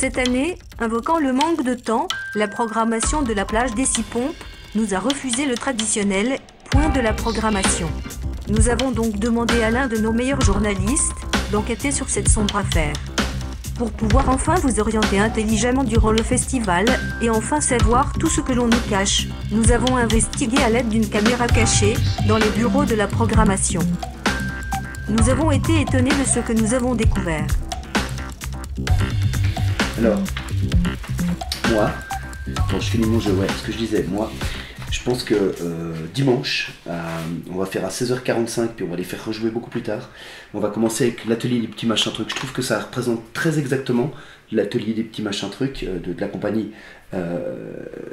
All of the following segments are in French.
Cette année, invoquant le manque de temps, la programmation de la plage des Six Pompes nous a refusé le traditionnel point de la programmation. Nous avons donc demandé à l'un de nos meilleurs journalistes d'enquêter sur cette sombre affaire. Pour pouvoir enfin vous orienter intelligemment durant le festival et enfin savoir tout ce que l'on nous cache, nous avons investigué à l'aide d'une caméra cachée dans les bureaux de la programmation. Nous avons été étonnés de ce que nous avons découvert. Alors, moi, quand je finis mon jeu, ouais, ce que je disais, moi, je pense que euh, dimanche, euh, on va faire à 16h45, puis on va les faire rejouer beaucoup plus tard. On va commencer avec l'atelier des petits machins trucs. Je trouve que ça représente très exactement l'atelier des petits machins trucs euh, de, de la compagnie.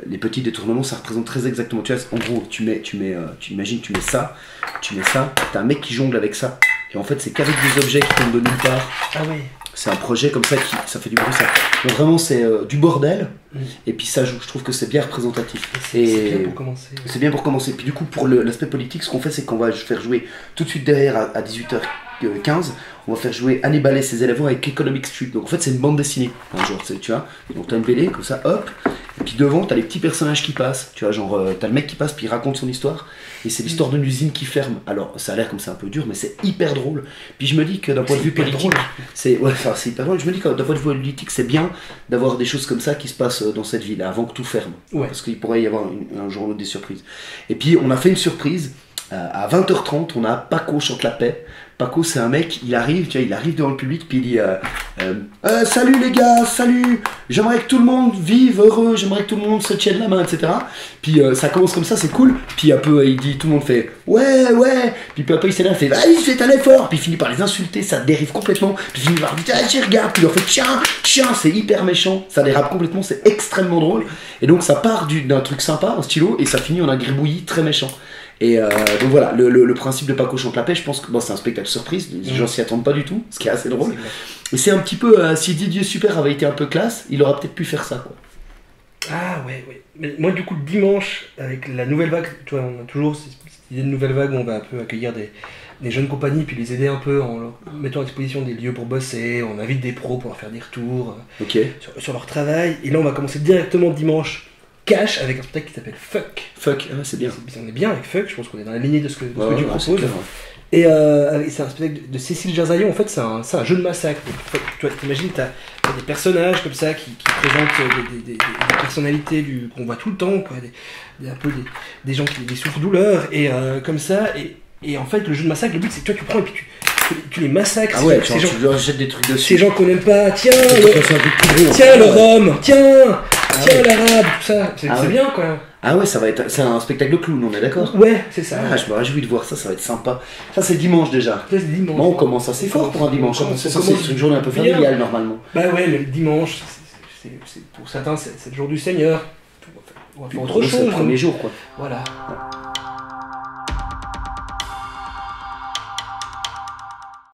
Les petits détournements, ça représente très exactement. Tu vois, en gros, tu mets, tu mets, tu imagines, tu mets ça, tu mets ça, t'as un mec qui jongle avec ça. Et en fait, c'est qu'avec des objets qui tombent de nulle part. Ah oui. C'est un projet comme ça qui ça fait du bruit. Ça. Donc vraiment, c'est euh, du bordel. Mm. Et puis ça. Je trouve que c'est bien représentatif. C'est bien pour commencer. c'est bien pour commencer. Puis du coup, pour l'aspect politique, ce qu'on fait, c'est qu'on va faire jouer tout de suite derrière à, à 18h15, on va faire jouer Hannibal et ses élèves avec Economic Street. Donc en fait, c'est une bande dessinée, un jour, tu sais, tu vois. Donc t'as une BD, comme ça, hop. Et puis devant, t'as les petits personnages qui passent. Tu vois, genre, euh, t'as le mec qui passe, puis il raconte son histoire. Et c'est l'histoire d'une usine qui ferme. Alors, ça a l'air comme c'est un peu dur, mais c'est hyper drôle. Puis je me dis que d'un point de vue hyper politique, drôle. c'est ouais, enfin, c'est hyper drôle. Je me dis que d'un point de vue politique, c'est bien d'avoir des choses comme ça qui se passent euh, dans cette ville avant que tout ferme. Ouais. Parce qu'il pourrait y avoir une- un jour ou l'autre des surprises. Et puis on a fait une surprise. euh, à 20h30, on a Paco chante la paix. Paco, c'est un mec, il arrive, tu vois, il arrive devant le public, puis il dit euh, euh, Euh, Salut les gars, salut J'aimerais que tout le monde vive heureux, j'aimerais que tout le monde se tienne la main, etc. Puis euh, ça commence comme ça, c'est cool. Puis un peu, il dit, tout le monde fait Ouais, ouais Puis peu après, il s'énerve, il fait Vas-y, fais un effort Puis il finit par les insulter, ça dérive complètement. Puis il finit par dire Ah, regarde Puis il leur fait Tiens, tiens, c'est hyper méchant, ça dérape complètement, c'est extrêmement drôle. Et donc ça part du- d'un truc sympa, un stylo, et ça finit en un gribouillis très méchant. Et euh, donc voilà, le, le- le principe de Paco chante la paix, je pense que bon, c'est un spectacle surprise, les gens s'y attendent pas du tout, ce qui est assez drôle. Et c'est un petit peu, euh, si Didier Super avait été un peu classe, il aurait peut-être pu faire ça. Quoi. Ah ouais, ouais. Mais moi, du coup, dimanche, avec la nouvelle vague, tu vois, on a toujours cette cette idée de nouvelle vague où on va un peu accueillir des, des jeunes compagnies, puis les aider un peu en leur mettant à disposition des lieux pour bosser, on invite des pros pour leur faire des retours euh, Ok, sur, sur leur travail. Et là, on va commencer directement dimanche, cash, avec un spectacle qui s'appelle Fuck. fuck, ah, c'est bien. On est bien avec Fuck, je pense qu'on est dans la lignée de ce que, de ce Ouais, que tu ouais, proposes. Et euh, c'est un spectacle de- de Cécile Gerzaillon, en fait, c'est un, jeu de massacre. Donc, tu vois, t'imagines, t'as des personnages comme ça qui, qui présentent euh, des, des- des- des personnalités qu'on voit tout le temps, quoi, un peu des, gens qui des souffres-douleurs, et euh, comme ça. Et, et en fait, le jeu de massacre, le but, c'est que toi, tu prends et puis tu, tu, tu les massacres. Ah ouais, ces, gens, tu leur jettes des trucs dessus. ces gens qu'on n'aime pas. Tiens, Faut le, gros. tiens, Ah ouais. tout ça. C'est Ah ouais. bien, quoi. Ah ouais, ça va être, c'est un spectacle de clown, on est d'accord? Ouais, c'est ça. Ah, je me réjouis de voir ça, ça va être sympa. Ça, c'est dimanche déjà. Ça, c'est dimanche. Moi, on commence assez fort pour un dimanche. Commence- C'est une journée un peu familiale normalement. Bah ouais, le dimanche, pour certains, c'est le jour du Seigneur. On va faire- autre nous, c'est chose. le premier nous. jour, quoi. Voilà.